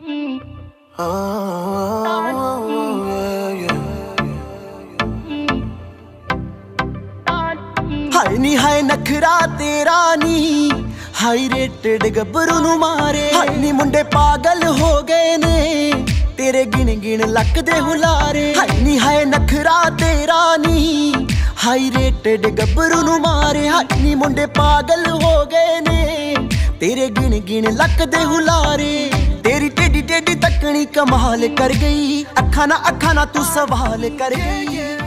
ਹਾਏ ਨੀ, ਹਾਏ ਨਖਰਾ ਤੇਰਾ ਨੀ। ਹਾਈ ਰੇਟਡ ਗੱਭਰੂ ਨੂੰ ਮਾਰੇ। ਹਾਏ ਨੀ, ਮੁੰਡੇ ਪਾਗਲ ਹੋ ਗਏ ਨੇ। ਤੇਰੇ ਗਿਣ ਗਿਣ ਲੱਕ ਦੇ ਹੁਲਾਰੇ। ਹਾਏ ਨੀ, ਹਾਏ ਨਖਰਾ ਤੇਰਾ ਨੀ। ਹਾਈ ਰੇਟਡ ਗੱਭਰੂ ਨੂੰ ਮਾਰੇ। ਹਾਏ ਨੀ, ਮੁੰਡੇ ਪਾਗਲ ਹੋ ਗਏ ਨੇ। ਤੇਰੇ ਗਿਣ ਗਿਣ ਲੱਕ ਦੇ ਹੁਲਾਰੇ। चिकनी कमाल कर गई। अखा ना अखा ना तू सवाल कर गई।